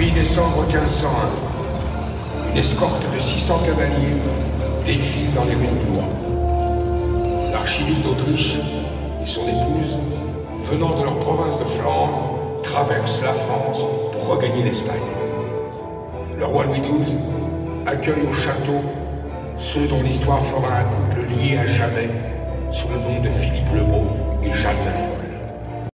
8 décembre 1501, une escorte de 600 cavaliers défile dans les rues de Blois. L'archiduc d'Autriche et son épouse, venant de leur province de Flandre, traversent la France pour regagner l'Espagne. Le roi Louis XII accueille au château ceux dont l'histoire fera un couple lié à jamais sous le nom de Philippe le Beau et Jeanne Folle.